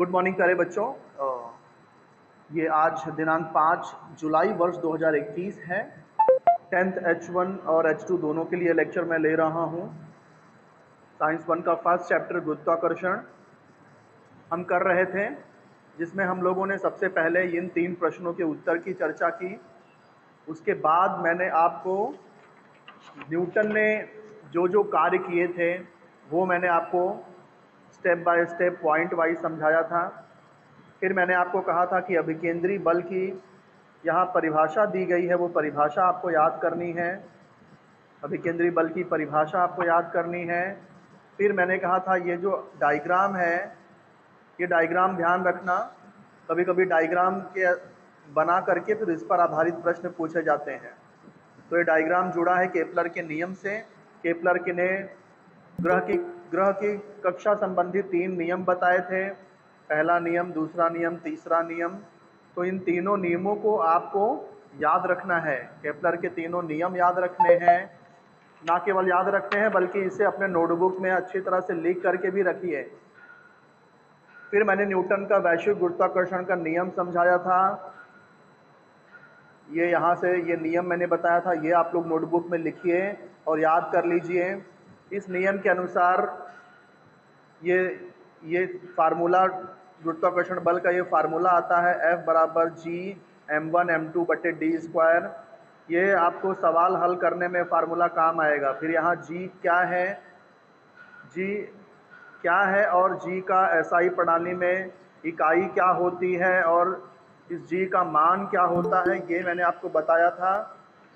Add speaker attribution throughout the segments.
Speaker 1: Good morning प्यारे बच्चों। ये आज दिनांक पाँच जुलाई वर्ष 2021 है। टेंथ एच वन और एच टू दोनों के लिए लेक्चर मैं ले रहा हूँ। साइंस वन का फ़र्स्ट चैप्टर गुरुत्वाकर्षण। हम कर रहे थे, जिसमें हम लोगों ने सबसे पहले इन तीन प्रश्नों के उत्तर की चर्चा की। उसके बाद मैंने आपको न्यूटन ने जो जो कार्य किए थे, वो मैंने आपको step by step point wise समझाया था। फिर मैंने आपको कहा था कि अभिकेंद्रीय बल की यहाँ परिभाषा दी गई है, वो परिभाषा आपको याद करनी है। अभिकेंद्रीय बल की परिभाषा आपको याद करनी है। फिर मैंने कहा था, ये जो डायग्राम है, ये डायग्राम ध्यान रखना। कभी कभी डायग्राम के बना करके फिर इस पर आधारित प्रश्न पूछे जाते हैं। तो ये डायग्राम जुड़ा है केपलर के नियम से। केपलर के ने ग्रह की ग्रह की कक्षा संबंधी तीन नियम बताए थे। पहला नियम, दूसरा नियम, तीसरा नियम। तो इन तीनों नियमों को आपको याद रखना है। केपलर के तीनों नियम याद रखने हैं। ना केवल याद रखने हैं, बल्कि इसे अपने नोटबुक में अच्छी तरह से लिख करके भी रखिए। फिर मैंने न्यूटन का वैश्विक गुरुत्वाकर्षण का नियम समझाया था। ये यहाँ से ये नियम मैंने बताया था, ये आप लोग नोटबुक में लिखिए और याद कर लीजिए। इस नियम के अनुसार ये ये फार्मूला, गुरुत्वाकर्षण बल का ये फार्मूला आता है, F बराबर G M one M two बटे डी स्क्वायर ये आपको सवाल हल करने में फार्मूला काम आएगा। फिर यहाँ जी क्या है? जी क्या है और जी का एसआई प्रणाली में इकाई क्या होती है और इस जी का मान क्या होता है? ये मैंने आपको बताया था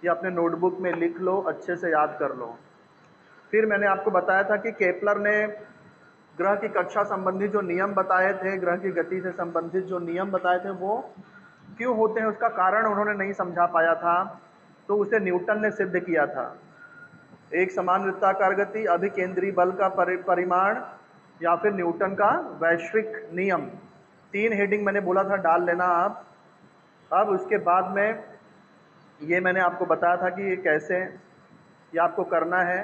Speaker 1: ये अपने नोटबुक में लिख लो, अच्छे से याद कर लो। फिर मैंने आपको बताया था कि केपलर ने ग्रह की कक्षा संबंधी जो नियम बताए थे ग्रह की गति से संबंधित जो नियम बताए थे वो क्यों होते हैं उसका कारण उन्होंने नहीं समझा पाया था तो उसे न्यूटन ने सिद्ध किया था। एक समान वृत्ताकार गति अभिकेंद्रीय बल का परि, परिमाण या फिर न्यूटन का वैश्विक नियम। तीन हेडिंग मैंने बोला था डाल लेना आप। अब उसके बाद में ये मैंने आपको बताया था कि ये कैसे ये आपको करना है।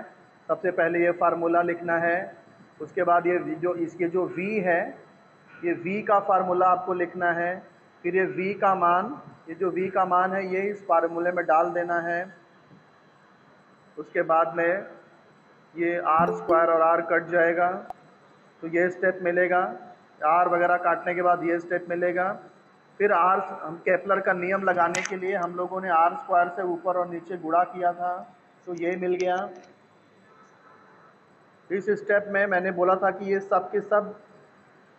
Speaker 1: सबसे पहले ये फार्मूला लिखना है, उसके बाद ये जो इसके जो v है, ये v का फार्मूला आपको लिखना है, फिर ये v का मान, ये जो v का मान है, ये इस फार्मूले में डाल देना है। उसके बाद में ये r स्क्वायर और r कट जाएगा तो ये स्टेप मिलेगा। R वगैरह काटने के बाद ये स्टेप मिलेगा। फिर r, हम केपलर का नियम लगाने के लिए हम लोगों ने r स्क्वायर से ऊपर और नीचे गुड़ा किया था तो ये मिल गया। इस स्टेप में मैंने बोला था कि ये सब के सब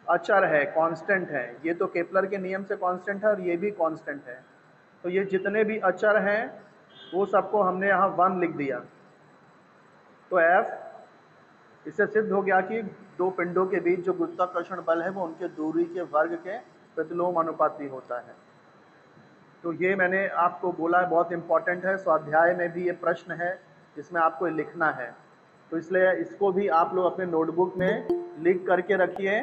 Speaker 1: अचर है कांस्टेंट है। ये तो केपलर के नियम से कांस्टेंट है और ये भी कांस्टेंट है। तो ये जितने भी अचर हैं, वो सबको हमने यहाँ वन लिख दिया। तो एफ़ इससे सिद्ध हो गया कि दो पिंडों के बीच जो गुरुत्वाकर्षण बल है, वो उनके दूरी के वर्ग के प्रतिलोम अनुपाती होता है। तो ये मैंने आपको बोला है बहुत इंपॉर्टेंट है। स्वाध्याय में भी ये प्रश्न है, जिसमें आपको लिखना है। तो इसलिए इसको भी आप लोग अपने नोटबुक में लिख करके रखिए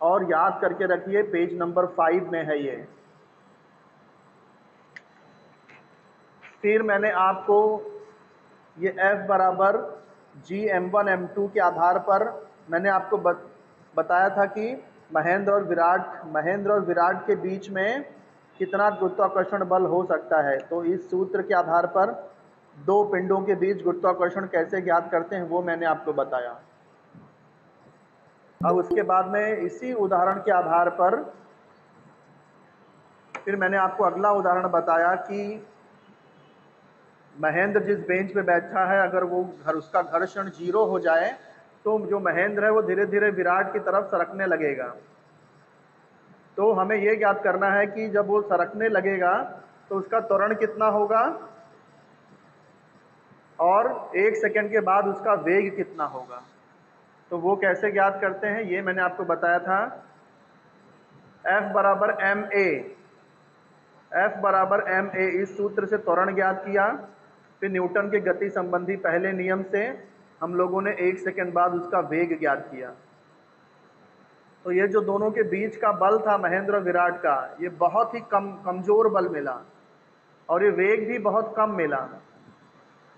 Speaker 1: और याद करके रखिए पेज नंबर फाइव में है ये। फिर मैंने आपको ये F बराबर G M one M two के आधार पर मैंने आपको बत, बताया था कि महेंद्र और विराट महेंद्र और विराट के बीच में कितना गुरुत्वाकर्षण बल हो सकता है। तो इस सूत्र के आधार पर दो पिंडों के बीच गुरुत्वाकर्षण कैसे ज्ञात करते हैं, वो मैंने आपको बताया। अब उसके बाद में इसी उदाहरण के आधार पर फिर मैंने आपको अगला उदाहरण बताया कि महेंद्र जिस बेंच पे बैठा है, अगर वो घर, उसका घर्षण ज़ीरो हो जाए तो जो महेंद्र है वो धीरे धीरे विराट की तरफ़ सरकने लगेगा। तो हमें ये ज्ञात करना है कि जब वो सरकने लगेगा तो उसका त्वरण कितना होगा? और एक सेकंड के बाद उसका वेग कितना होगा? तो वो कैसे ज्ञात करते हैं? ये मैंने आपको बताया था। F बराबर एम ए एफ़ बराबर एम ए इस सूत्र से त्वरण ज्ञात किया। फिर न्यूटन के गति संबंधी पहले नियम से हम लोगों ने एक सेकंड बाद उसका वेग ज्ञात किया। तो ये जो दोनों के बीच का बल था महेंद्र विराट का, ये बहुत ही कम, कमज़ोर बल मिला। और ये वेग भी बहुत कम मिला।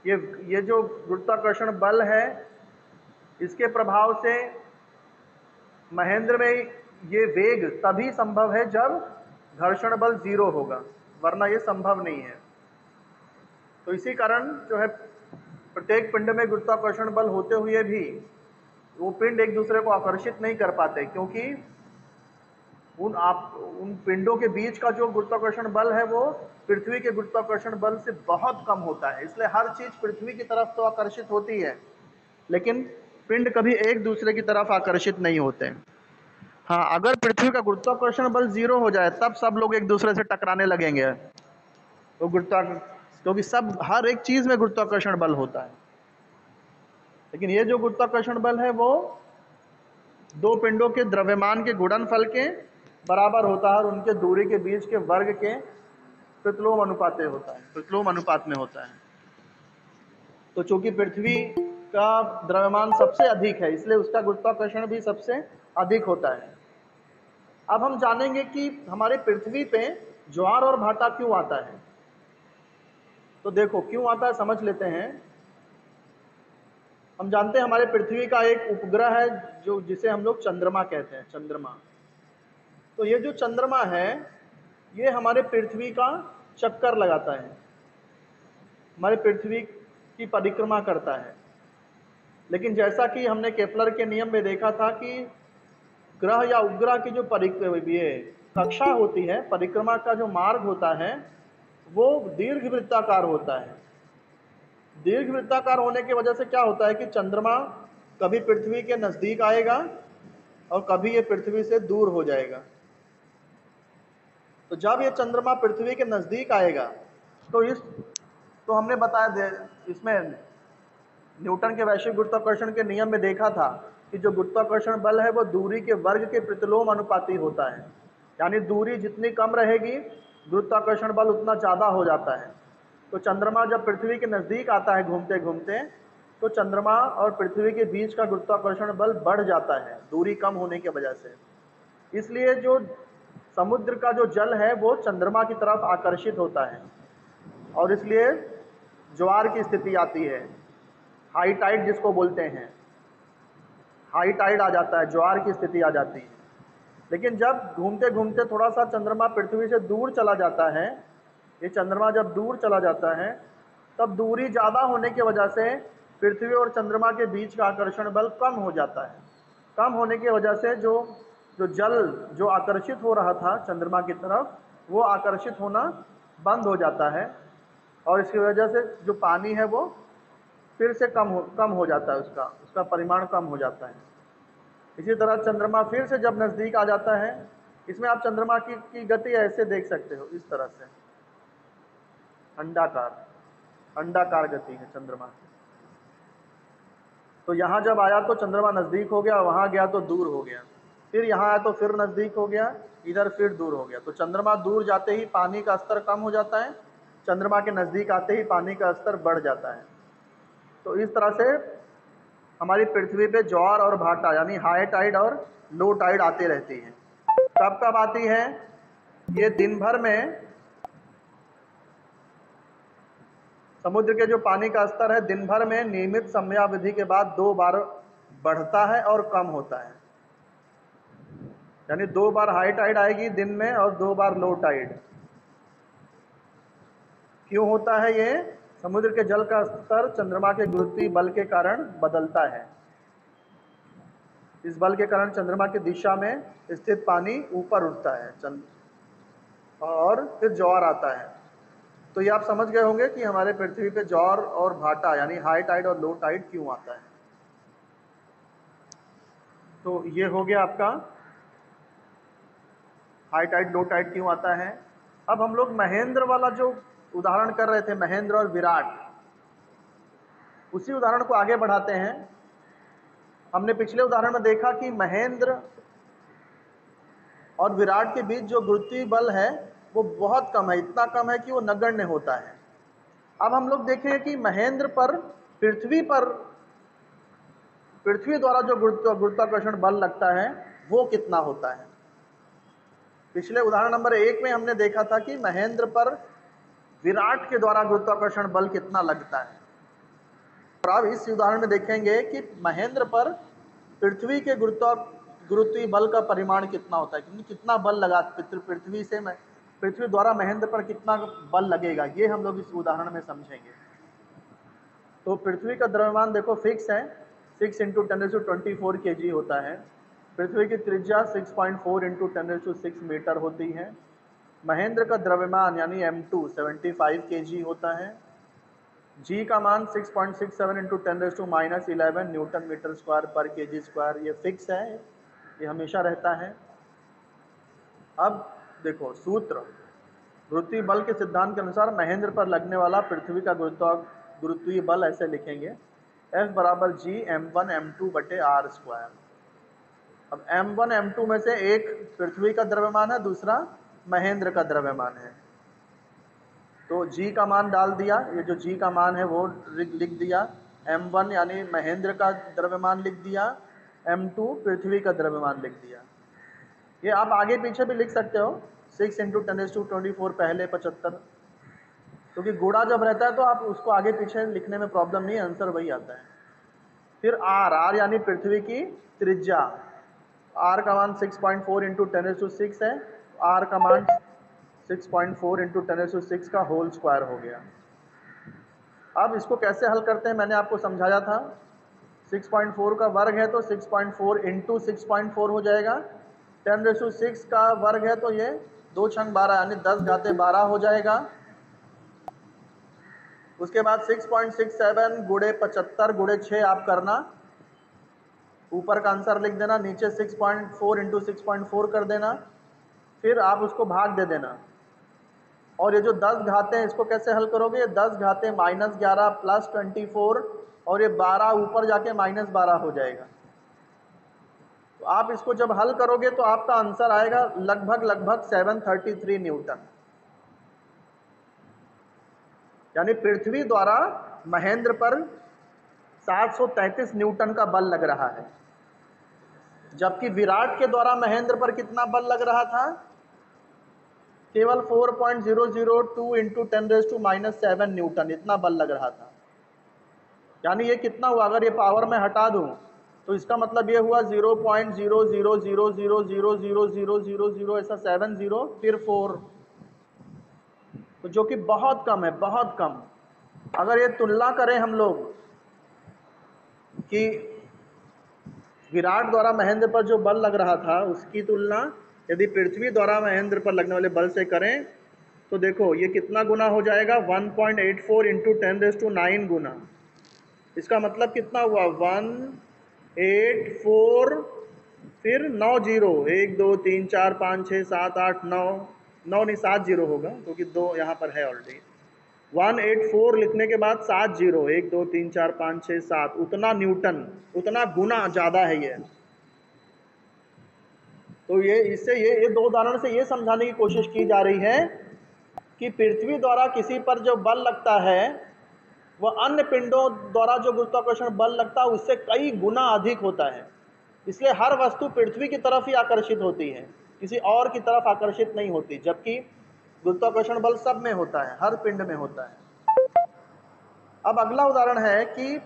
Speaker 1: ये ये जो गुरुत्वाकर्षण बल है, इसके प्रभाव से महेंद्र में ये वेग तभी संभव है जब घर्षण बल ज़ीरो होगा, वरना ये संभव नहीं है। तो इसी कारण जो है, प्रत्येक पिंड में गुरुत्वाकर्षण बल होते हुए भी वो पिंड एक दूसरे को आकर्षित नहीं कर पाते, क्योंकि उन आप, उन पिंडों के बीच का जो गुरुत्वाकर्षण बल है वो पृथ्वी के गुरुत्वाकर्षण बल से बहुत कम होता है। इसलिए हर चीज़ पृथ्वी की तरफ़ तो आकर्षित होती है, लेकिन पिंड कभी एक दूसरे की तरफ़ आकर्षित नहीं होते। हाँ अगर पृथ्वी का गुरुत्वाकर्षण बल ज़ीरो हो जाए, तब सब लोग एक दूसरे से टकराने लगेंगे। तो गुरुत्वा, क्योंकि तो सब, हर एक चीज़ में गुरुत्वाकर्षण बल होता है। लेकिन ये जो गुरुत्वाकर्षण बल है वो दो पिंडों के द्रव्यमान के गुणनफल के बराबर होता है और उनके दूरी के बीच के वर्ग के प्रतिलोम अनुपात होता है, प्रतिलोम अनुपात में होता है। तो चूँकि पृथ्वी का द्रव्यमान सबसे अधिक है, इसलिए उसका गुरुत्वाकर्षण भी सबसे अधिक होता है। अब हम जानेंगे कि हमारे पृथ्वी पे ज्वार और भाटा क्यों आता है। तो देखो, क्यों आता है समझ लेते हैं। हम जानते हैं हमारे पृथ्वी का एक उपग्रह है जो, जिसे हम लोग चंद्रमा कहते हैं, चंद्रमा। तो ये जो चंद्रमा है, ये हमारे पृथ्वी का चक्कर लगाता है। हमारे पृथ्वी की परिक्रमा करता है। लेकिन जैसा कि हमने केपलर के नियम में देखा था कि ग्रह या उपग्रह की जो ये कक्षा होती है, परिक्रमा का जो मार्ग होता है, वो दीर्घ वृत्ताकार होता है। दीर्घ वृत्ताकार होने की वजह से क्या होता है कि चंद्रमा कभी पृथ्वी के नज़दीक आएगा और कभी ये पृथ्वी से दूर हो जाएगा। तो जब ये चंद्रमा पृथ्वी के नज़दीक आएगा तो इस तो हमने बताया इसमें न्यूटन के वैश्विक गुरुत्वाकर्षण के नियम में देखा था कि जो गुरुत्वाकर्षण बल है वो दूरी के वर्ग के प्रतिलोम अनुपाती होता है। यानी दूरी जितनी कम रहेगी, गुरुत्वाकर्षण बल उतना ज़्यादा हो जाता है। तो चंद्रमा जब पृथ्वी के नज़दीक आता है घूमते घूमते तो चंद्रमा और पृथ्वी के बीच का गुरुत्वाकर्षण बल बढ़ जाता है, दूरी कम होने की वजह से। इसलिए जो समुद्र का जो जल है वो चंद्रमा की तरफ़ आकर्षित होता है। और इसलिए ज्वार की स्थिति आती है। हाई टाइड जिसको बोलते हैं। हाई टाइड आ जाता है, ज्वार की स्थिति आ जाती है। लेकिन जब घूमते घूमते थोड़ा सा चंद्रमा पृथ्वी से दूर चला जाता है, ये चंद्रमा जब दूर चला जाता है, तब दूरी ज़्यादा होने की वजह से पृथ्वी और चंद्रमा के बीच का आकर्षण बल कम हो जाता है। कम होने की वजह से जो जो जल जो आकर्षित हो रहा था चंद्रमा की तरफ़ वो आकर्षित होना बंद हो जाता है। और इसकी वजह से जो पानी है वो फिर से कम हो कम हो जाता है उसका उसका परिमाण कम हो जाता है। इसी तरह चंद्रमा फिर से जब नज़दीक आ जाता है इसमें आप चंद्रमा की, की गति ऐसे देख सकते हो इस तरह से। अंडाकार अंडाकार गति है चंद्रमा तो यहाँ जब आया तो चंद्रमा नज़दीक हो गया वहाँ गया तो दूर हो गया। फिर यहाँ आया तो फिर नज़दीक हो गया, इधर फिर दूर हो गया। तो चंद्रमा दूर जाते ही पानी का स्तर कम हो जाता है, चंद्रमा के नज़दीक आते ही पानी का स्तर बढ़ जाता है। तो इस तरह से हमारी पृथ्वी पे ज्वार और भाटा, यानी हाई टाइड और लो टाइड आती रहती है। कब कब आती है? ये दिन भर में समुद्र के जो पानी का स्तर है, दिन भर में नियमित समयावधि के बाद दो बार बढ़ता है और कम होता है। यानी दो बार हाई टाइड आएगी दिन में और दो बार लो टाइड क्यों होता है ये? समुद्र के जल का स्तर चंद्रमा के गुरुत्वीय बल के कारण बदलता है। इस बल के कारण चंद्रमा की दिशा में स्थित पानी ऊपर उठता है चंद्र और फिर ज्वार आता है। तो ये आप समझ गए होंगे कि हमारे पृथ्वी पे ज्वार और भाटा, यानी हाई टाइड और लो टाइड क्यों आता है। तो ये हो गया आपका हाई टाइड लो टाइड क्यों आता है? अब हम लोग महेंद्र वाला जो उदाहरण कर रहे थे, महेंद्र और विराट, उसी उदाहरण को आगे बढ़ाते हैं। हमने पिछले उदाहरण में देखा कि महेंद्र और विराट के बीच जो गुरुत्वीय बल है, वो बहुत कम है, इतना कम है कि वो नगण्य होता है। अब हम लोग देखें कि महेंद्र पर, पृथ्वी पर, पृथ्वी द्वारा जो गुरुत्वाकर्षण बल लगता है, वो कितना होता है। पिछले उदाहरण नंबर एक में हमने देखा था कि महेंद्र पर विराट के द्वारा गुरुत्वाकर्षण बल कितना लगता है। और अब इस उदाहरण में देखेंगे कि महेंद्र पर पृथ्वी के गुरुत्वा गुरुत्वीय बल का परिमाण कितना होता है कितना बल लगा पृथ्वी से पृथ्वी द्वारा महेंद्र पर कितना बल लगेगा, ये हम लोग इस उदाहरण में समझेंगे। तो पृथ्वी का द्रव्यमान देखो फिक्स है, six into ten to twenty four K G होता है। पृथ्वी की त्रिज्या six point four into ten to six metre होती है। महेंद्र का द्रव्यमान यानी एम टू सेवेंटी फाइव के जी होता है। जी का मान 6.67 point six seven into ten to minus eleven newton metre square पर के जी स्क्वायर ये फिक्स है, ये हमेशा रहता है। अब देखो, सूत्र। गुरुत्वीय बल के सिद्धांत के अनुसार महेंद्र पर लगने वाला पृथ्वी का गुरुत्व गुरुत्वीय बल ऐसे लिखेंगे, F बराबर G M one M two बटे आर स्क्वायर अब एम वन एम टू में से एक पृथ्वी का द्रव्यमान है, दूसरा महेंद्र का द्रव्यमान है। तो जी का मान डाल दिया, ये जो जी का मान है वो लिख दिया। एम वन यानी महेंद्र का द्रव्यमान लिख दिया एम टू पृथ्वी का द्रव्यमान लिख दिया। ये आप आगे पीछे भी लिख सकते हो six into ten S to twenty four पहले पचहत्तर। क्योंकि तो गुड़ा जब रहता है तो आप उसको आगे पीछे लिखने में प्रॉब्लम नहीं आंसर वही आता है। फिर आर आर यानी पृथ्वी की त्रिज्या। आर का मान six point four into ten to six है। आर का मान 6.4 पॉइंट फोर इंटू टेन एस सिक्स का होल स्क्वायर हो गया। अब इसको कैसे हल करते हैं? मैंने आपको समझाया था। 6.4 का वर्ग है तो 6.4 पॉइंट फोर इंटू सिक्स हो जाएगा। टेन रेसो सिक्स का वर्ग है तो ये दो छंग बारह, यानी दस घाते बारह हो जाएगा। उसके बाद 6.67 गुड़े पचहत्तर गुड़े छः आप करना। ऊपर का आंसर लिख देना, नीचे 6.4 पॉइंट फोर इंटू सिक्स कर देना, फिर आप उसको भाग दे देना। और ये जो दस घाते हैं, इसको कैसे हल करोगे? ये दस घाते माइनस ग्यारह प्लस ट्वेंटी और ये बारह ऊपर जाके माइनस बारह हो जाएगा। तो आप इसको जब हल करोगे तो आपका आंसर आएगा लगभग लगभग सेवन थर्टी थ्री न्यूटन। यानी पृथ्वी द्वारा महेंद्र पर 733 न्यूटन का बल लग रहा है। जबकि विराट के द्वारा महेंद्र पर कितना बल लग रहा था? केवल 4.002 point zero zero two into ten raise to minus seven newton इतना बल लग रहा था। यानी ये कितना हुआ? अगर ये पावर में हटा दूँ तो इसका मतलब ये हुआ zero point zero zero zero zero zero zero zero zero zero ऐसा सेवन ज़ीरो फिर फोर तो जो कि बहुत कम है, बहुत कम। अगर ये तुलना करें हम लोग कि विराट द्वारा महेंद्र पर जो बल लग रहा था, उसकी तुलना यदि पृथ्वी द्वारा महेंद्र पर लगने वाले बल से करें तो देखो, ये कितना गुना हो जाएगा? 1.84 point eight four into ten raise to nine गुना। इसका मतलब कितना हुआ? वन एट फोर, फिर नौ ज़ीरो। एक, दो, तीन, चार, पाँच छः सात, आठ, नौ। नौ नहीं, सात ज़ीरो होगा, क्योंकि तो दो यहाँ पर है ऑलरेडी वन एट फोर लिखने के बाद सात ज़ीरो, एक, दो, तीन, चार, पाँच छः सात, उतना न्यूटन, उतना गुना ज़्यादा है ये। तो ये, इससे ये ये दो उदाहरण से ये समझाने की कोशिश की जा रही है कि पृथ्वी द्वारा किसी पर जो बल लगता है, वह अन्य पिंडों द्वारा जो गुरुत्वाकर्षण बल लगता है, उससे कई गुना अधिक होता है। इसलिए हर वस्तु पृथ्वी की तरफ़ ही आकर्षित होती है, किसी और की तरफ़ आकर्षित नहीं होती, जबकि गुरुत्वाकर्षण बल सब में होता है, हर पिंड में होता है। अब अगला उदाहरण है कि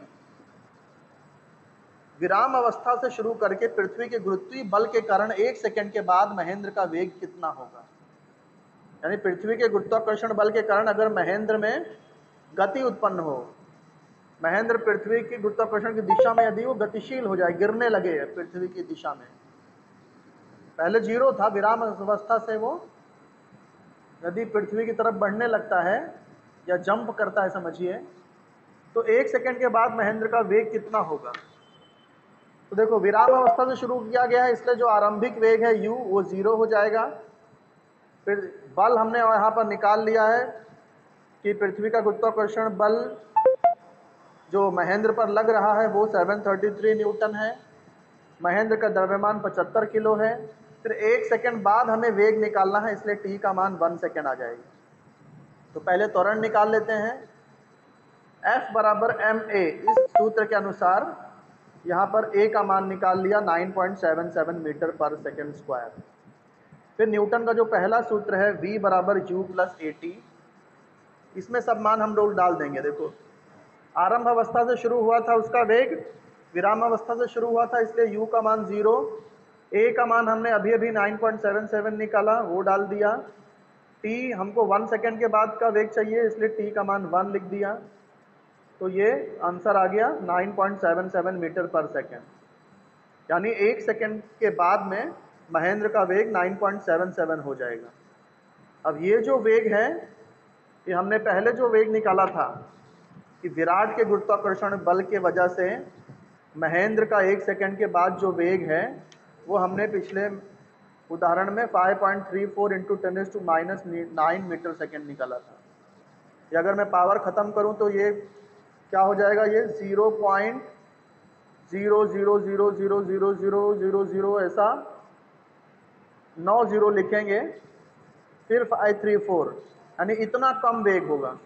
Speaker 1: विराम अवस्था से शुरू करके पृथ्वी के गुरुत्वीय बल के कारण एक सेकंड के बाद महेंद्र का वेग कितना होगा? यानी पृथ्वी के गुरुत्वाकर्षण बल के कारण अगर महेंद्र में गति उत्पन्न हो, महेंद्र पृथ्वी की गुरुत्वाकर्षण की दिशा में यदि वो गतिशील हो जाए, गिरने लगे पृथ्वी की दिशा में, पहले ज़ीरो था, विराम अवस्था से वो यदि पृथ्वी की तरफ़ बढ़ने लगता है या जंप करता है, समझिए तो एक सेकंड के बाद महेंद्र का वेग कितना होगा? तो देखो विराम अवस्था से शुरू किया गया है, इसलिए जो आरंभिक वेग है u, वो ज़ीरो हो जाएगा। फिर बल हमने यहाँ पर निकाल लिया है कि पृथ्वी का गुरुत्वाकर्षण बल जो महेंद्र पर लग रहा है, वो 733 न्यूटन है। महेंद्र का द्रव्यमान 75 किलो है। फिर एक सेकंड बाद हमें वेग निकालना है, इसलिए टी का मान वन सेकंड आ जाएगी। तो पहले त्वरण निकाल लेते हैं। F बराबर एम ए इस सूत्र के अनुसार यहाँ पर ए का मान निकाल लिया 9.77 मीटर पर सेकेंड स्क्वायर फिर न्यूटन का जो पहला सूत्र है, v बराबर यू प्लस ए टी इसमें सब मान हम लोग डाल देंगे, देखो। आरंभ अवस्था से शुरू हुआ था उसका वेग विराम अवस्था से शुरू हुआ था, इसलिए u का मान ज़ीरो ए का मान हमने अभी अभी 9.77 निकाला, वो डाल दिया। टी हमको वन सेकेंड के बाद का वेग चाहिए, इसलिए टी का मान वन लिख दिया। तो ये आंसर आ गया 9.77 मीटर पर सेकेंड यानी एक सेकेंड के बाद में महेंद्र का वेग 9.77 हो जाएगा। अब ये जो वेग है, ये हमने पहले जो वेग निकाला था, कि विराट के गुरुत्वाकर्षण बल के वजह से महेंद्र का एक सेकंड के बाद जो वेग है वो हमने पिछले उदाहरण में 5.34 point three four into ten S to minus nine metre second निकाला था। ये अगर मैं पावर ख़त्म करूँ तो ये क्या हो जाएगा? ये zero point zero zero zero zero zero zero zero zero ऐसा नौ ज़ीरो लिखेंगे, फिर फाइव थ्री फोर यानी इतना कम वेग होगा।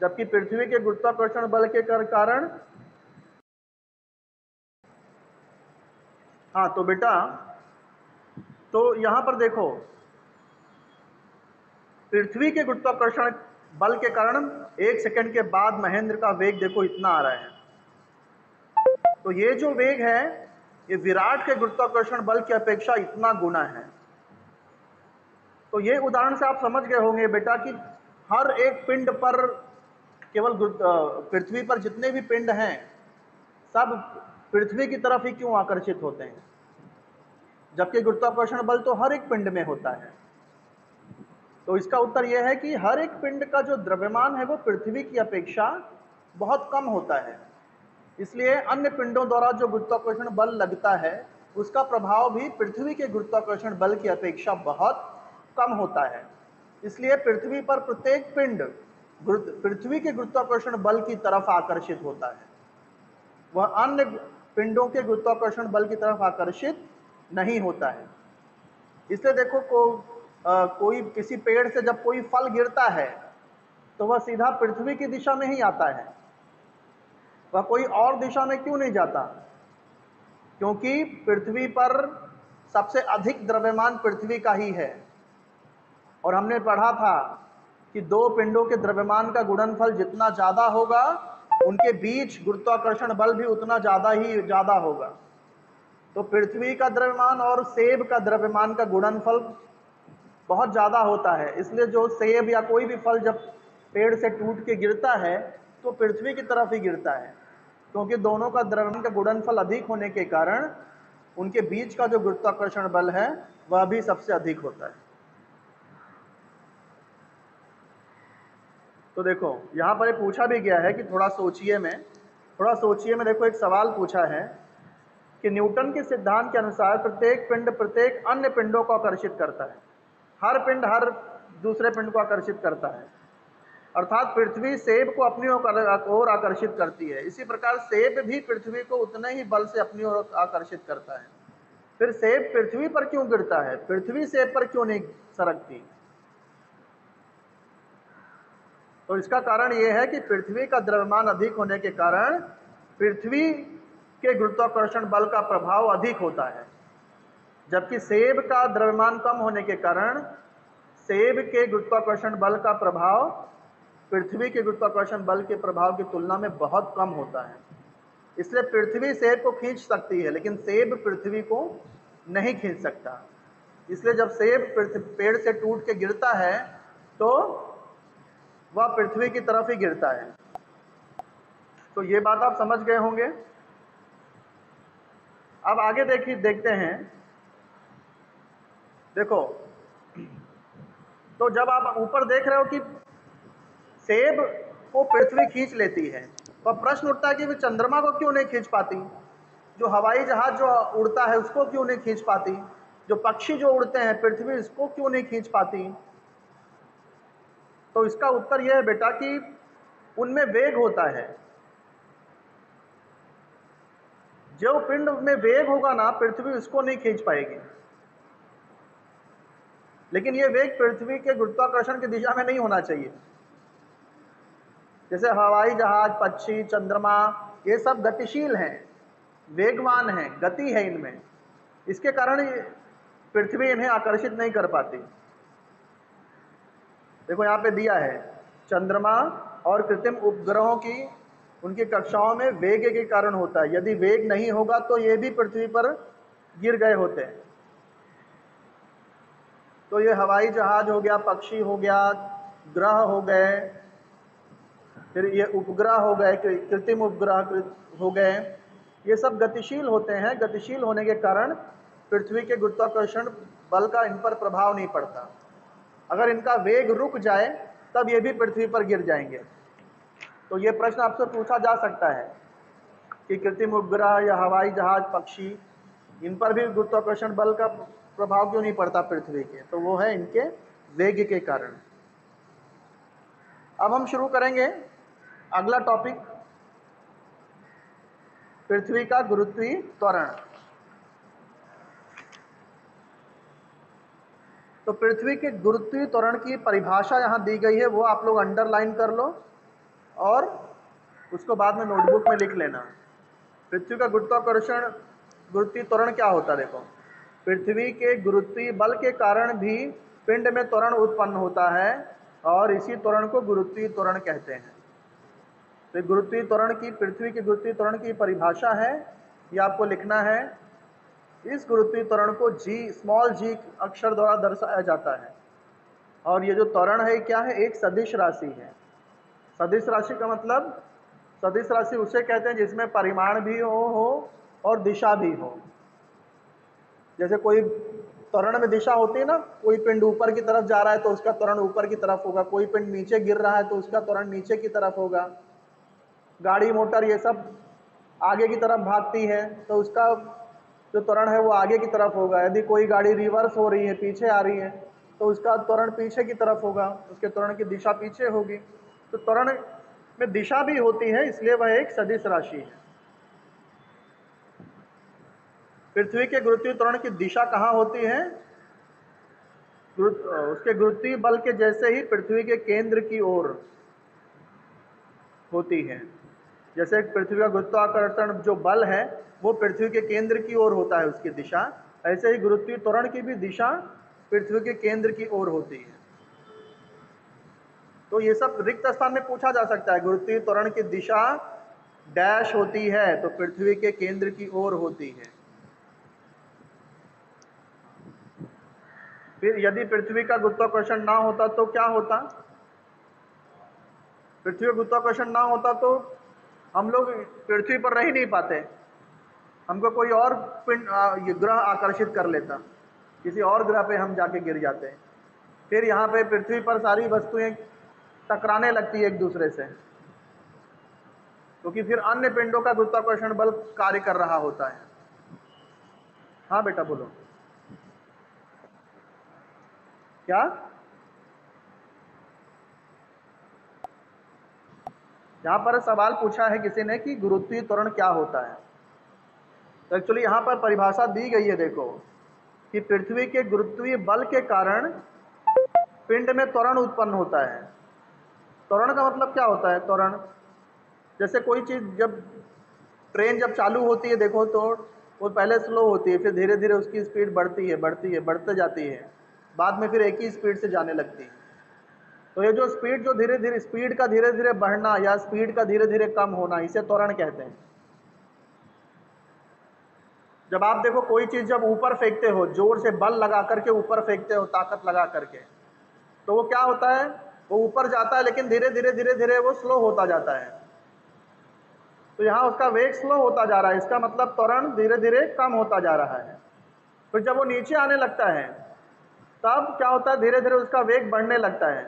Speaker 1: जबकि पृथ्वी के गुरुत्वाकर्षण बल के कारण हाँ तो बेटा तो यहाँ पर देखो, पृथ्वी के गुरुत्वाकर्षण बल के कारण एक सेकंड के बाद महेंद्र का वेग देखो इतना आ रहा है। तो ये जो वेग है, ये विराट के गुरुत्वाकर्षण बल की अपेक्षा इतना गुना है। तो ये उदाहरण से आप समझ गए होंगे बेटा कि हर एक पिंड पर केवल पृथ्वी पर जितने भी पिंड हैं, सब पृथ्वी की तरफ़ ही क्यों आकर्षित होते हैं? जबकि गुरुत्वाकर्षण बल तो हर एक पिंड में होता है। तो इसका उत्तर यह है कि हर एक पिंड का जो द्रव्यमान है वो पृथ्वी की अपेक्षा बहुत कम होता है। इसलिए अन्य पिंडों द्वारा जो गुरुत्वाकर्षण बल लगता है, उसका प्रभाव भी पृथ्वी के गुरुत्वाकर्षण बल की अपेक्षा बहुत कम होता है। इसलिए पृथ्वी पर प्रत्येक पिंड पृथ्वी के गुरुत्वाकर्षण बल की तरफ़ आकर्षित होता है। वह अन्य पिंडों के गुरुत्वाकर्षण बल की तरफ़ आकर्षित नहीं होता है। इसलिए देखो को आ, कोई किसी पेड़ से जब कोई फल गिरता है तो वह सीधा पृथ्वी की दिशा में ही आता है। वह कोई और दिशा में क्यों नहीं जाता? क्योंकि पृथ्वी पर सबसे अधिक द्रव्यमान पृथ्वी का ही है। और हमने पढ़ा था कि दो पिंडों के द्रव्यमान का गुणनफल जितना ज़्यादा होगा उनके बीच गुरुत्वाकर्षण बल भी उतना ज़्यादा ही ज़्यादा होगा। तो पृथ्वी का द्रव्यमान और सेब का द्रव्यमान का गुणनफल बहुत ज़्यादा होता है। इसलिए जो सेब या कोई भी फल जब पेड़ से टूट के गिरता है तो पृथ्वी की तरफ़ ही गिरता है। क्योंकि दोनों का द्रव्यमान का गुणनफल अधिक होने के कारण उनके बीच का जो गुरुत्वाकर्षण बल है, वह भी सबसे अधिक होता है। तो देखो, यहाँ पर पूछा भी गया है कि थोड़ा सोचिए में, थोड़ा सोचिए में देखो, एक सवाल पूछा है कि न्यूटन के सिद्धांत के अनुसार प्रत्येक पिंड प्रत्येक अन्य पिंडों को आकर्षित करता है। हर पिंड हर दूसरे पिंड को आकर्षित करता है। अर्थात पृथ्वी सेब को अपनी ओर आकर्षित करती है। इसी प्रकार सेब भी पृथ्वी को उतने ही बल से अपनी ओर आकर्षित करता है। फिर सेब पृथ्वी पर क्यों गिरता है? पृथ्वी सेब पर क्यों नहीं सरकती? तो इसका कारण यह है कि पृथ्वी का द्रव्यमान अधिक होने के कारण पृथ्वी के गुरुत्वाकर्षण बल का प्रभाव अधिक होता है। जबकि सेब का द्रव्यमान कम होने के कारण सेब के गुरुत्वाकर्षण बल का प्रभाव पृथ्वी के गुरुत्वाकर्षण बल के प्रभाव की तुलना में बहुत कम होता है। इसलिए पृथ्वी सेब को खींच सकती है, लेकिन सेब पृथ्वी को नहीं खींच सकता। इसलिए जब सेब पेड़ से टूट के गिरता है तो वह पृथ्वी की तरफ़ ही गिरता है। तो ये बात आप समझ गए होंगे। अब आगे देखिए देखते हैं। देखो तो जब आप ऊपर देख रहे हो कि सेब को पृथ्वी खींच लेती है तो प्रश्न उठता है कि वे चंद्रमा को क्यों नहीं खींच पाती? जो हवाई जहाज़ जो उड़ता है, उसको क्यों नहीं खींच पाती? जो पक्षी जो उड़ते हैं, पृथ्वी इसको क्यों नहीं खींच पाती? तो इसका उत्तर यह है बेटा कि उनमें वेग होता है। जो पिंड में वेग होगा ना, पृथ्वी उसको नहीं खींच पाएगी। लेकिन यह वेग पृथ्वी के गुरुत्वाकर्षण की दिशा में नहीं होना चाहिए। जैसे हवाई जहाज़, पक्षी, चंद्रमा, ये सब गतिशील हैं, वेगवान हैं, गति है इनमें। इसके कारण पृथ्वी इन्हें आकर्षित नहीं कर पाती। देखो यहाँ पे दिया है, चंद्रमा और कृत्रिम उपग्रहों की, उनकी कक्षाओं में वेग के कारण होता है। यदि वेग नहीं होगा तो ये भी पृथ्वी पर गिर गए होते हैं। तो ये हवाई जहाज़ हो गया, पक्षी हो गया, ग्रह हो गए, फिर ये उपग्रह हो गए कृत्रिम उपग्रह हो गए, ये सब गतिशील होते हैं। गतिशील होने के कारण पृथ्वी के गुरुत्वाकर्षण बल का इन पर प्रभाव नहीं पड़ता। अगर इनका वेग रुक जाए, तब ये भी पृथ्वी पर गिर जाएँगे। तो ये प्रश्न आपसे पूछा जा सकता है कि कृत्रिम उपग्रह या हवाई जहाज़, पक्षी, इन पर भी गुरुत्वाकर्षण बल का प्रभाव क्यों नहीं पड़ता पृथ्वी के? तो वो है इनके वेग के कारण। अब हम शुरू करेंगे अगला टॉपिक पृथ्वी का गुरुत्वीय त्वरण तो पृथ्वी के गुरुत्वीय त्वरण की परिभाषा यहाँ दी गई है, वो आप लोग अंडरलाइन कर लो और उसको बाद में नोटबुक में लिख लेना। पृथ्वी का गुरुत्वाकर्षण, गुरुत्वीय त्वरण क्या होता है देखो? पृथ्वी के गुरुत्वीय बल के कारण भी पिंड में त्वरण उत्पन्न होता है और इसी त्वरण को गुरुत्वीय त्वरण कहते हैं। तो गुरुत्वीय त्वरण की, पृथ्वी के गुरुत्वीय त्वरण की परिभाषा है, ये आपको लिखना है। इस गुरुत्वीय त्वरण को जी स्मॉल जी अक्षर द्वारा दर्शाया जाता है। और ये जो त्वरण है क्या है? एक सदिश राशि है। सदिश राशि का मतलब सदिश राशि उसे कहते हैं जिसमें परिमाण भी हो हो और दिशा भी हो। जैसे कोई त्वरण में दिशा होती है ना, कोई पिंड ऊपर की तरफ़ जा रहा है तो उसका त्वरण ऊपर की तरफ़ होगा। कोई पिंड नीचे गिर रहा है तो उसका त्वरण नीचे की तरफ़ होगा। गाड़ी, मोटर ये सब आगे की तरफ़ भागती है तो उसका जो त्वरण है वो आगे की तरफ़ होगा। यदि कोई गाड़ी रिवर्स हो रही है, पीछे आ रही है तो उसका त्वरण पीछे की तरफ़ होगा। उसके त्वरण की दिशा पीछे होगी। तो त्वरण में दिशा भी होती है, इसलिए वह एक सदिश राशि है। पृथ्वी के गुरुत्वीय त्वरण की दिशा कहाँ होती है? उसके गुरुत्वीय बल के जैसे ही पृथ्वी के केंद्र की ओर होती है। जैसे पृथ्वी का गुरुत्वाकर्षण जो बल है, वो पृथ्वी के केंद्र की ओर होता है उसकी दिशा। ऐसे ही गुरुत्वीय त्वरण की भी दिशा पृथ्वी के केंद्र की ओर होती है। तो ये सब रिक्त स्थान में पूछा जा सकता है। गुरुत्वीय त्वरण की दिशा डैश होती है तो पृथ्वी के केंद्र की ओर होती है। फिर यदि पृथ्वी का गुरुत्वाकर्षण ना होता तो क्या होता? पृथ्वी का गुरुत्वाकर्षण ना होता तो हम लोग पृथ्वी पर रह ही नहीं पाते। हमको कोई और पिंड ग्रह आकर्षित कर लेता। किसी और ग्रह पे हम जाके गिर जाते हैं। फिर यहाँ पे पृथ्वी पर सारी वस्तुएँ टकराने लगती है एक दूसरे से। क्योंकि तो फिर अन्य पिंडों का गुरुत्वाकर्षण बल कार्य कर रहा होता है। हाँ बेटा बोलो। क्या? यहाँ पर सवाल पूछा है किसी ने कि गुरुत्वीय त्वरण क्या होता है? तो एक्चुअली यहाँ पर परिभाषा दी गई है, देखो, कि पृथ्वी के गुरुत्वीय बल के कारण पिंड में त्वरण उत्पन्न होता है। त्वरण का मतलब क्या होता है? त्वरण। जैसे कोई चीज़ जब ट्रेन जब चालू होती है, देखो तो वो पहले स्लो होती है, फिर धीरे धीरे उसकी स्पीड बढ़ती है बढ़ती है, बढ़ते जाती है। बाद में फिर एक ही स्पीड से जाने लगती है। तो ये जो स्पीड जो धीरे धीरे स्पीड का धीरे धीरे बढ़ना या स्पीड का धीरे धीरे कम होना, इसे त्वरण कहते हैं। जब आप देखो कोई चीज़ जब ऊपर फेंकते हो, ज़ोर से बल लगा करके ऊपर फेंकते हो, ताकत लगा करके तो वो क्या होता है? वो ऊपर जाता है, लेकिन धीरे धीरे धीरे धीरे वो स्लो होता जाता है। तो यहाँ उसका वेग स्लो होता जा रहा है, इसका मतलब त्वरण धीरे धीरे कम होता जा रहा है। फिर जब वो नीचे आने लगता है, तब क्या होता है? धीरे धीरे उसका वेग बढ़ने लगता है।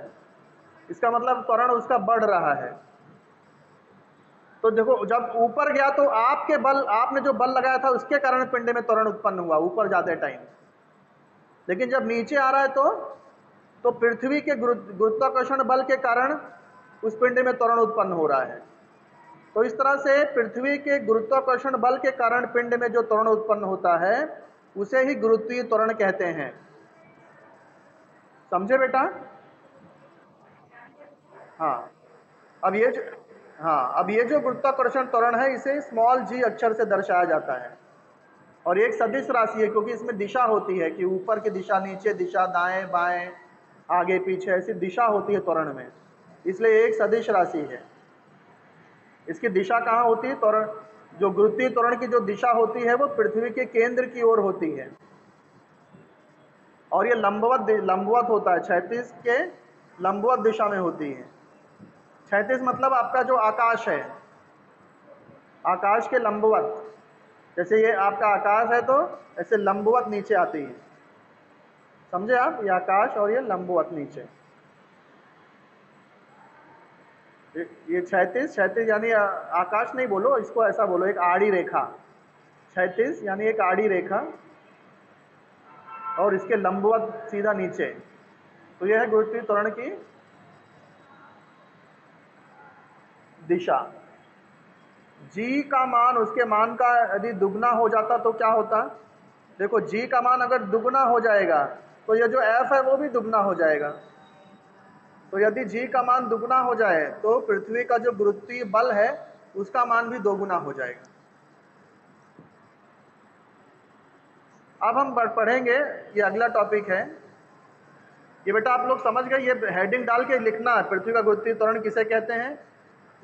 Speaker 1: इसका मतलब त्वरण उसका बढ़ रहा है। तो देखो, जब ऊपर गया तो आपके बल, आपने जो बल लगाया था उसके कारण पिंड में त्वरण उत्पन्न हुआ, ऊपर जाते टाइम। लेकिन जब नीचे आ रहा है तो तो पृथ्वी के गुरुत्वाकर्षण बल के कारण उस पिंड में त्वरण उत्पन्न हो रहा है। तो इस तरह से पृथ्वी के गुरुत्वाकर्षण बल के कारण पिंड में जो त्वरण उत्पन्न होता है, उसे ही गुरुत्वीय त्वरण कहते हैं। समझे बेटा? हाँ। अब ये जो हाँ अब ये जो गुरुत्वाकर्षण त्वरण है, इसे स्मॉल जी अक्षर से दर्शाया जाता है। और एक सदिश राशि है, क्योंकि इसमें दिशा होती है कि ऊपर की दिशा, नीचे दिशा, दाएँ, बाएँ, आगे, पीछे, ऐसी दिशा होती है त्वरण में। इसलिए एक सदिश राशि है। इसकी दिशा कहाँ होती है? त्वरण जो गुरुत्वीय त्वरण की जो दिशा होती है, वो पृथ्वी के केंद्र की ओर होती है। और ये लंबवत लंबवत होता है, क्षैतिज के लंबवत दिशा में होती है। क्षैतिज मतलब आपका जो आकाश है, आकाश के लंबवत। जैसे ये आपका आकाश है तो ऐसे लंबवत नीचे आती है। समझे आप? ये आकाश और ये लंबवत नीचे। ये क्षैतिज क्षैतिज यानी आकाश नहीं बोलो, इसको ऐसा बोलो, एक आड़ी रेखा। क्षैतिज यानी एक आड़ी रेखा और इसके लंबवत सीधा नीचे। तो यह है गुरुत्वीय त्वरण की दिशा। जी का मान उसके मान का यदि दुगना हो जाता तो क्या होता? देखो, जी का मान अगर दुगना हो जाएगा तो ये जो एफ़ है वो भी दुगना हो जाएगा। तो यदि जी का मान दुगना हो जाए तो पृथ्वी का जो गुरुत्वीय बल है, उसका मान भी दोगुना हो जाएगा। अब हम पढ़ेंगे, ये अगला टॉपिक है। ये बेटा आप लोग समझ गए, ये हेडिंग डाल के लिखना, पृथ्वी का गुरुत्वीय त्वरण किसे कहते हैं?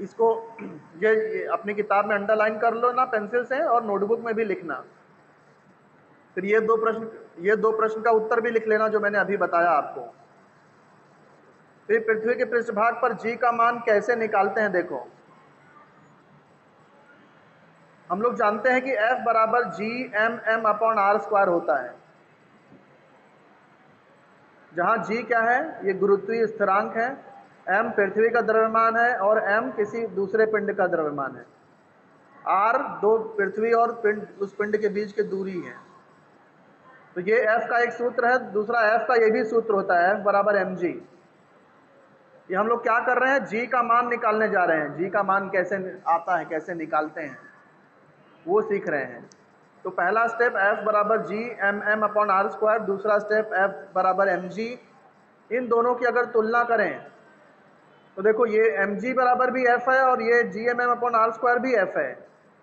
Speaker 1: इसको ये, ये अपनी किताब में अंडरलाइन कर लो ना पेंसिल से और नोटबुक में भी लिखना। फिर ये दो प्रश्न ये दो प्रश्न का उत्तर भी लिख लेना जो मैंने अभी बताया आपको। फिर पृथ्वी के पृष्ठभाग पर जी का मान कैसे निकालते हैं देखो। हम लोग जानते हैं कि F बराबर G M M upon R square होता है। जहाँ G क्या है? ये गुरुत्वीय स्थिरांक है। M पृथ्वी का द्रव्यमान है और एम किसी दूसरे पिंड का द्रव्यमान है। आर दो पृथ्वी और पिंड, उस पिंड के बीच की दूरी है। तो ये एफ़ का एक सूत्र है, दूसरा एफ़ का ये भी सूत्र होता है एफ़ बराबर एम जी ये हम लोग क्या कर रहे हैं? जी का मान निकालने जा रहे हैं। जी का मान कैसे आता है, कैसे निकालते हैं, वो सीख रहे हैं। तो पहला स्टेप एफ़ बराबर G M M upon R square दूसरा स्टेप एफ़ बराबर एम जी इन दोनों की अगर तुलना करें तो देखो, ये एम जी बराबर भी एफ़ है और ये G M M upon R square भी एफ़ है।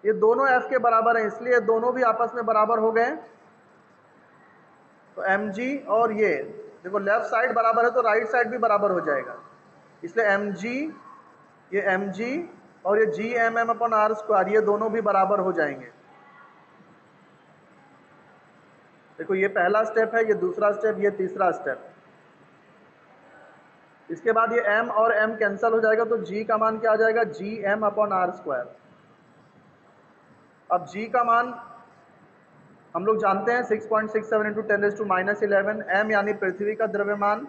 Speaker 1: ये दोनों एफ़ के बराबर हैं, इसलिए दोनों भी आपस में बराबर हो गए। तो एम जी और ये, देखो लेफ़्ट साइड बराबर है तो राइट साइड भी बराबर हो जाएगा। इसलिए एम जी ये एम जी और ये G M M upon R square ये दोनों भी बराबर हो जाएँगे। देखो, ये पहला स्टेप है, ये दूसरा स्टेप ये तीसरा स्टेप इसके बाद ये m और m कैंसिल हो जाएगा तो g का मान क्या आ जाएगा? G M upon R square अब g का मान हम लोग जानते हैं 6.67 point six seven into ten to minus eleven M यानी पृथ्वी का द्रव्यमान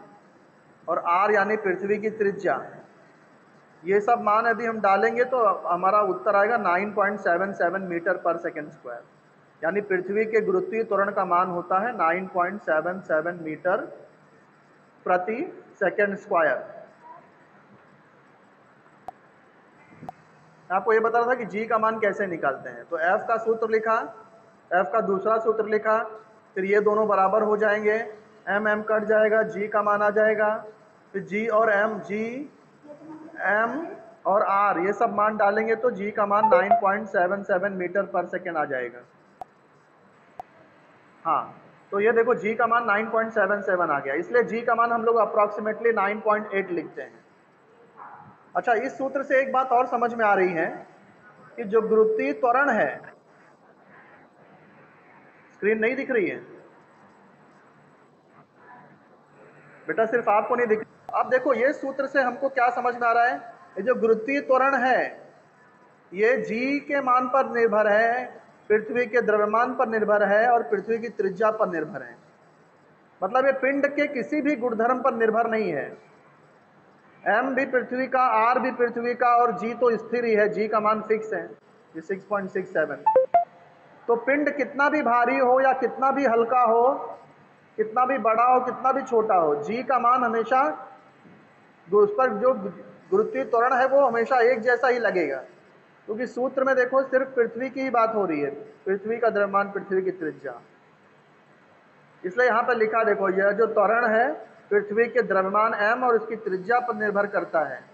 Speaker 1: और आर यानी पृथ्वी की त्रिज्या. ये सब मान यदि हम डालेंगे तो हमारा उत्तर आएगा 9.77 मीटर पर सेकेंड स्क्वायर यानी पृथ्वी के गुरुत्वीय त्वरण का मान होता है 9.77 मीटर प्रति सेकेंड स्क्वायर आपको ये बता रहा था कि जी का मान कैसे निकालते हैं? तो एफ़ का सूत्र लिखा एफ़ का दूसरा सूत्र लिखा, फिर ये दोनों बराबर हो जाएँगे। एम एम कट जाएगा जी का मान आ जाएगा। फिर जी और एम जी एम और आर ये सब मान डालेंगे तो जी का मान 9.77 मीटर पर सेकेंड आ जाएगा। हाँ। तो ये देखो जी का मान 9.77 आ गया। इसलिए जी का मान हम लोग अप्रोक्सीमेटली 9.8 लिखते हैं। अच्छा इस सूत्र से एक बात और समझ में आ रही है कि जो गुरुत्वीय त्वरण है स्क्रीन नहीं दिख रही है। बेटा, सिर्फ़ आपको नहीं दिख अब देखो, ये सूत्र से हमको क्या समझ में आ रहा है? ये जो गुरुत्वीय त्वरण है, ये जी के मान पर निर्भर है। पृथ्वी के द्रव्यमान पर निर्भर है और पृथ्वी की त्रिज्या पर निर्भर है। मतलब ये पिंड के किसी भी गुणधर्म पर निर्भर नहीं है। एम भी पृथ्वी का आर भी पृथ्वी का और जी तो स्थिर ही है। जी का मान फिक्स है। ये 6.67 तो पिंड कितना भी भारी हो या कितना भी हल्का हो, कितना भी बड़ा हो, कितना भी छोटा हो जी का मान हमेशा, उस पर जो गुरुत्वीय त्वरण है वो हमेशा एक जैसा ही लगेगा। क्योंकि सूत्र में देखो, सिर्फ़ पृथ्वी की ही बात हो रही है। पृथ्वी का द्रव्यमान, पृथ्वी की त्रिज्या। इसलिए यहाँ पर लिखा देखो, यह जो त्वरण है, पृथ्वी के द्रव्यमान एम और उसकी त्रिज्या पर निर्भर करता है।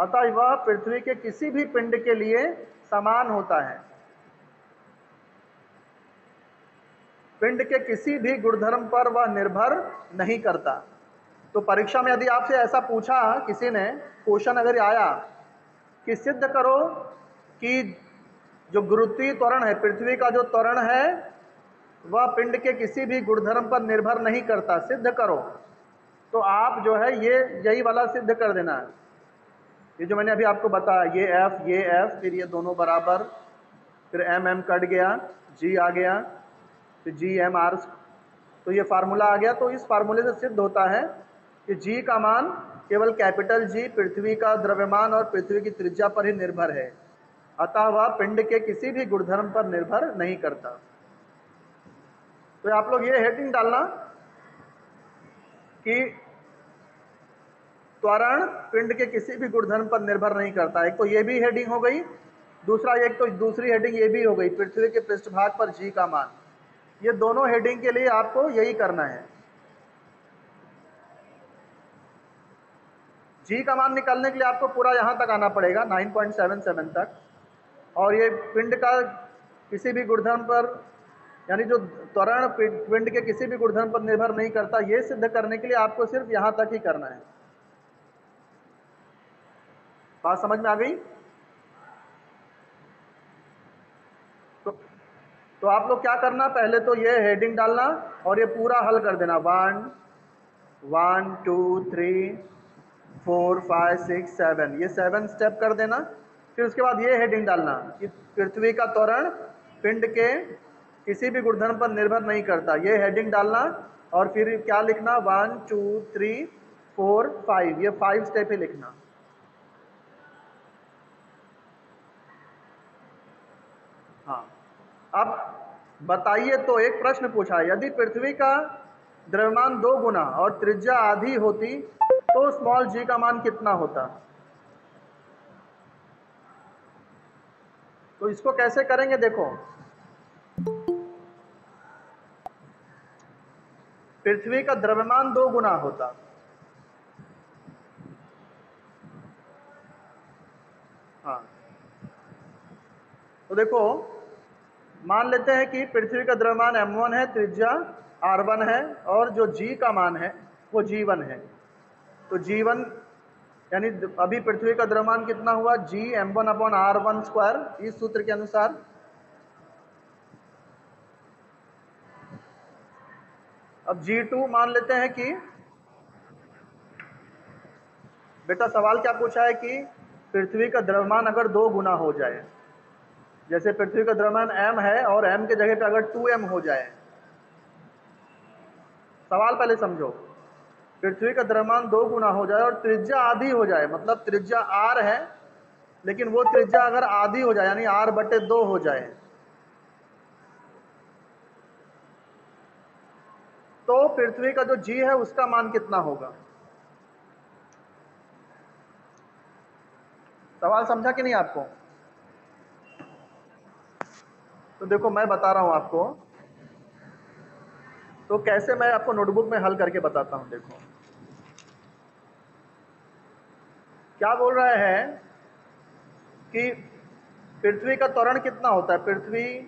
Speaker 1: अतः वह पृथ्वी के किसी भी पिंड के लिए समान होता है। पिंड के किसी भी गुणधर्म पर वह निर्भर नहीं करता। तो परीक्षा में यदि आपसे ऐसा पूछा किसी ने, क्वेश्चन अगर आया कि सिद्ध करो कि जो गुरुत्वीय त्वरण है, पृथ्वी का जो त्वरण है, वह पिंड के किसी भी गुणधर्म पर निर्भर नहीं करता। सिद्ध करो। तो आप जो है, ये यही वाला सिद्ध कर देना है। ये जो मैंने अभी आपको बताया, ये एफ़ ये एफ़ फिर ये दोनों बराबर, फिर एम एम कट गया जी आ गया, फिर जी एम आर तो ये फार्मूला आ गया। तो इस फार्मूले से सिद्ध होता है कि जी का मान केवल कैपिटल जी पृथ्वी का द्रव्यमान और पृथ्वी की त्रिज्या पर ही निर्भर है। अतः वह पिंड के किसी भी गुणधर्म पर निर्भर नहीं करता। तो आप लोग ये हेडिंग डालना कि त्वरण पिंड के किसी भी गुणधर्म पर निर्भर नहीं करता। एक तो ये भी हेडिंग हो गई, दूसरा एक तो दूसरी हेडिंग ये भी हो गई, पृथ्वी के पृष्ठभाग पर जी का मान। ये दोनों हेडिंग के लिए आपको यही करना है। जी का मान निकालने के लिए आपको पूरा यहाँ तक आना पड़ेगा 9.77 तक। और ये पिंड का किसी भी गुणधर्म पर, यानी जो त्वरण पिंड के किसी भी गुणधर्म पर निर्भर नहीं करता, ये सिद्ध करने के लिए आपको सिर्फ़ यहाँ तक ही करना है। बात समझ में आ गई? तो तो आप लोग क्या करना, पहले तो ये हेडिंग डालना और ये पूरा हल कर देना। One one two three four five six seven ये सेवन स्टेप कर देना। फिर उसके बाद ये हेडिंग डालना कि पृथ्वी का त्वरण पिंड के किसी भी गुणधर्म पर निर्भर नहीं करता। ये हेडिंग डालना और फिर क्या लिखना? One two three four five ये फाइव स्टेप ही लिखना। हाँ। अब बताइए तो एक प्रश्न पूछा यदि पृथ्वी का द्रव्यमान दो गुना और त्रिज्या आधी होती तो स्मॉल जी का मान कितना होता? तो इसको कैसे करेंगे देखो। पृथ्वी का द्रव्यमान दो गुना होता। हाँ। तो देखो, मान लेते हैं कि पृथ्वी का द्रव्यमान m1 है, त्रिज्या r1 है, और जो g का मान है, वो g1 है। तो जीवन यानी अभी पृथ्वी का द्रव्यमान कितना हुआ? G M one upon R one square इस सूत्र के अनुसार। अब जी टू मान लेते हैं कि बेटा सवाल क्या पूछा है कि पृथ्वी का द्रव्यमान अगर दो गुना हो जाए, जैसे पृथ्वी का द्रव्यमान m है और m के जगह पे अगर 2m हो जाए, सवाल पहले समझो। पृथ्वी का द्रव्यमान दो गुना हो जाए और त्रिज्या आधी हो जाए मतलब त्रिज्या आर है, लेकिन वो त्रिज्या अगर आधी हो जाए, यानी आर बटे दो हो जाए तो पृथ्वी का जो जी है उसका मान कितना होगा? सवाल समझा कि नहीं आपको? तो देखो, मैं बता रहा हूँ आपको तो कैसे मैं आपको नोटबुक में हल करके बताता हूँ, देखो। क्या बोल रहे हैं? कि पृथ्वी का त्वरण कितना होता है? पृथ्वी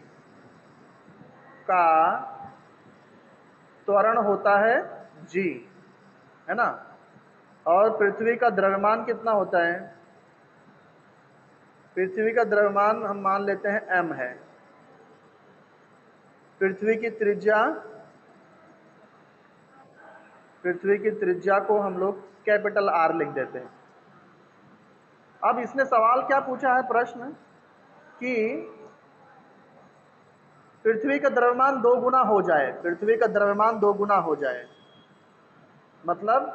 Speaker 1: का त्वरण होता है जी है ना? और पृथ्वी का द्रव्यमान कितना होता है? पृथ्वी का द्रव्यमान हम मान लेते हैं एम है। पृथ्वी की त्रिज्या, पृथ्वी की त्रिज्या को हम लोग कैपिटल आर लिख देते हैं। अब इसने सवाल क्या पूछा है प्रश्न? कि पृथ्वी का द्रव्यमान दो गुना हो जाए, पृथ्वी का द्रव्यमान दो गुना हो जाए। मतलब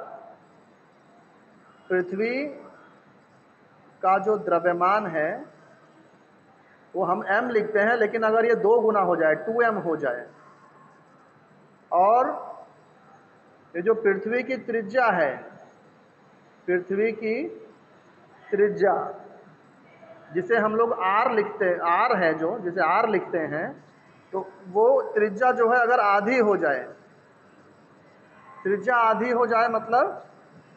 Speaker 1: पृथ्वी का जो द्रव्यमान है, वो हम m लिखते हैं, लेकिन अगर ये दो गुना हो जाए 2m हो जाए, और ये जो पृथ्वी की त्रिज्या है, पृथ्वी की त्रिज्या, जिसे हम लोग आर लिखते, आर है जो, जिसे आर लिखते हैं तो वो त्रिज्या जो है अगर आधी हो जाए, त्रिज्या आधी हो जाए मतलब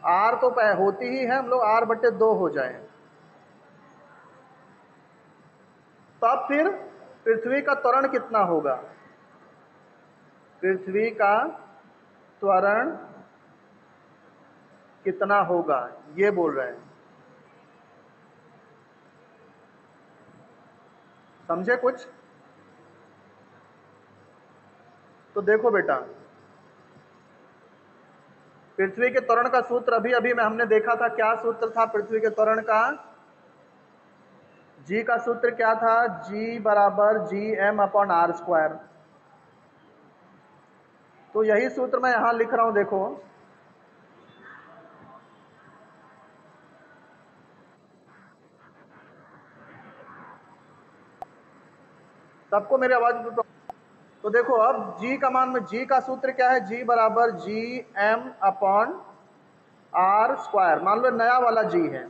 Speaker 1: आर तो होती ही है, हम लोग आर बट्टे दो हो जाए। तब फिर पृथ्वी का त्वरण कितना होगा? पृथ्वी का त्वरण कितना होगा? ये बोल रहे हैं। समझे कुछ? तो देखो बेटा, पृथ्वी के त्वरण का सूत्र अभी अभी में हमने देखा था। क्या सूत्र था पृथ्वी के त्वरण का? जी का सूत्र क्या था? जी बराबर G M upon R square तो यही सूत्र मैं यहाँ लिख रहा हूँ, देखो। सबको मेरी आवाज़ तो देखो अब का मान में g का सूत्र क्या है? G बराबर G M upon R square मान लो नया वाला g है।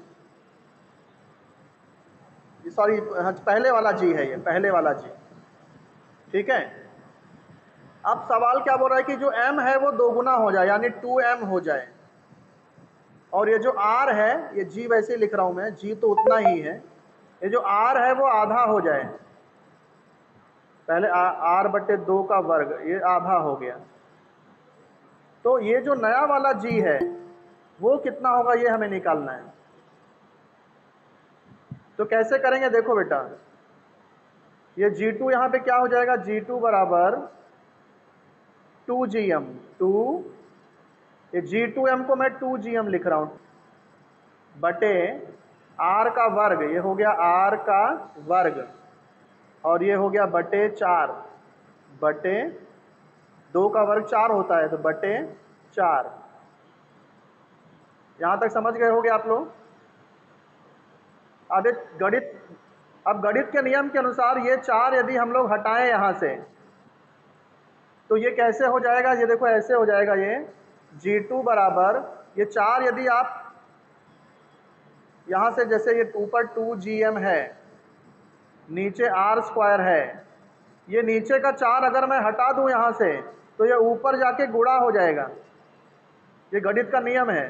Speaker 1: सॉरी हाँ, पहले वाला g है ये पहले वाला g ठीक है? अब सवाल क्या बोल रहा है कि जो m है वो दोगुना हो जाए यानी टू एम हो जाए। और ये जो r है ये g वैसे लिख रहा हूँ मैं g तो उतना ही है। ये जो r है वो आधा हो जाए। पहले आर बटे दो का वर्ग, ये आधा हो गया। तो ये जो नया वाला जी है, वो कितना होगा, ये हमें निकालना है। तो कैसे करेंगे, देखो बेटा। ये जी टू यहाँ पर क्या हो जाएगा? जी टू बराबर टू जी एम टू ये जी टू एम को मैं टू जी एम लिख रहा हूँ। बटे आर का वर्ग, ये हो गया आर का वर्ग। और ये हो गया बटे चार। बटे दो का वर्ग चार होता है तो बटे चार। यहाँ तक समझ गए होगे आप लोग? अब एक गणित, अब गणित के नियम के अनुसार ये चार यदि हम लोग हटाएँ यहाँ से तो ये कैसे हो जाएगा? ये देखो, ऐसे हो जाएगा ये जी टू बराबर, ये चार यदि आप यहाँ से जैसे ये ऊपर टू जी एम है नीचे आर स्क्वायर है। ये नीचे का चार अगर मैं हटा दूँ यहाँ से तो ये ऊपर जाके गुड़ा हो जाएगा। ये गणित का नियम है।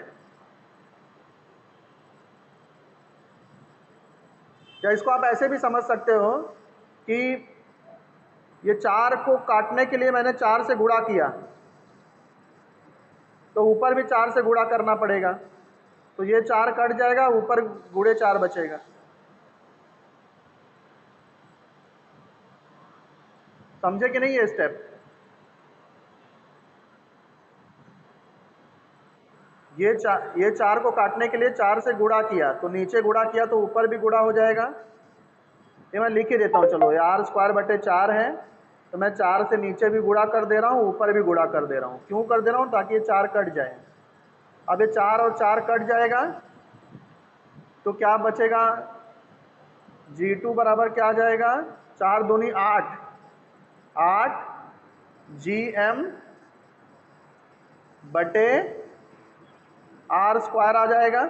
Speaker 1: क्या इसको आप ऐसे भी समझ सकते हो कि ये चार को काटने के लिए मैंने चार से गुड़ा किया? तो ऊपर भी चार से गुड़ा करना पड़ेगा। तो ये चार कट जाएगा, ऊपर गुड़े चार बचेगा। समझे कि नहीं ये स्टेप ये चार ये चार को काटने के लिए चार से गुड़ा किया तो नीचे गुड़ा किया तो ऊपर भी गुड़ा हो जाएगा। ये मैं लिख ही देता हूँ, चलो, ये आर स्क्वायर बटे चार है तो मैं चार से नीचे भी गुड़ा कर दे रहा हूँ, ऊपर भी गुड़ा कर दे रहा हूँ। क्यों कर दे रहा हूँ? ताकि ये चार कट जाए। अब ये चार और चार कट जाएगा तो क्या बचेगा? जी टू बराबर क्या आ जाएगा? चार दूनी आठ। आठ जी एम बटे आर स्क्वायर आ जाएगा।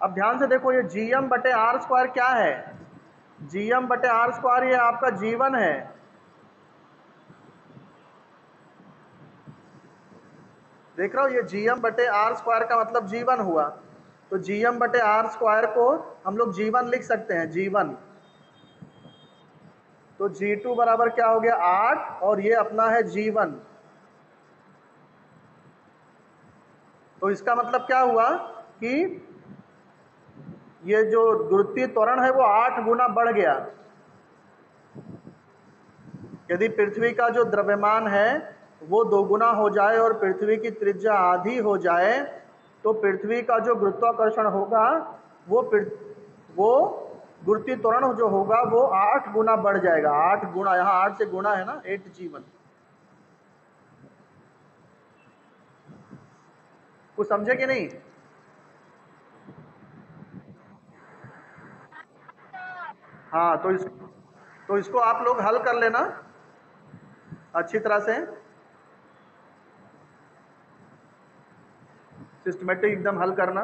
Speaker 1: अब ध्यान से देखो, ये जी एम बटे आर स्क्वायर क्या है? जी एम बटे आर स्क्वायर ये आपका जीवन है। देख रहा हो, ये जी एम बटे आर स्क्वायर का मतलब जीवन हुआ। तो जी एम बटे आर स्क्वायर को हम लोग जीवन लिख सकते हैं, जीवन। तो जी टू बराबर क्या हो गया आठ, और ये अपना है जी वन तो इसका मतलब क्या हुआ कि ये जो गुरुत्वीय त्वरण है वो आठ गुना बढ़ गया। यदि पृथ्वी का जो द्रव्यमान है वो दो गुना हो जाए और पृथ्वी की त्रिज्या आधी हो जाए तो पृथ्वी का जो गुरुत्वाकर्षण होगा वो वो गुरुत्वीय त्वरण जो होगा वो आठ गुना बढ़ जाएगा। आठ गुना यहाँ आठ से गुना है ना, एट जीवन। कुछ समझे कि नहीं? हाँ तो इस तो इसको आप लोग हल कर लेना, अच्छी तरह से। सिस्टमेटिक एकदम हल करना।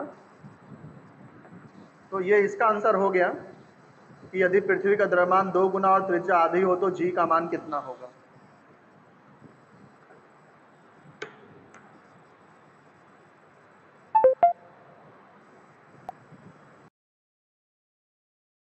Speaker 1: तो ये इसका आंसर हो गया। कि यदि पृथ्वी का द्रव्यमान दो गुना और त्रिज्या आधी हो तो जी का मान कितना होगा?